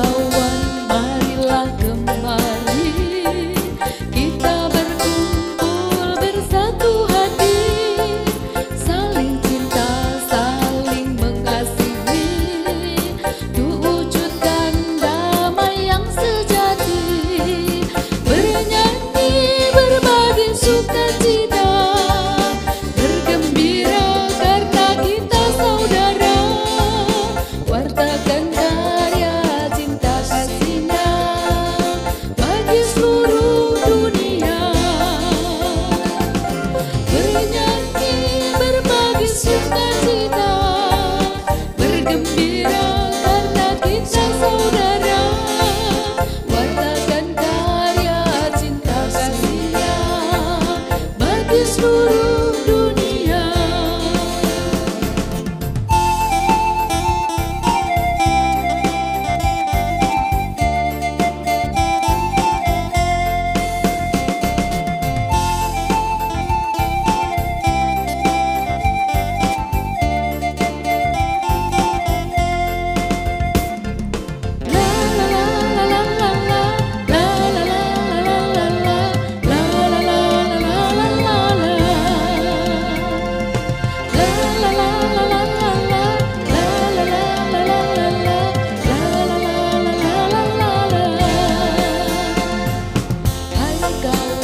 Oh. can be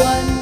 one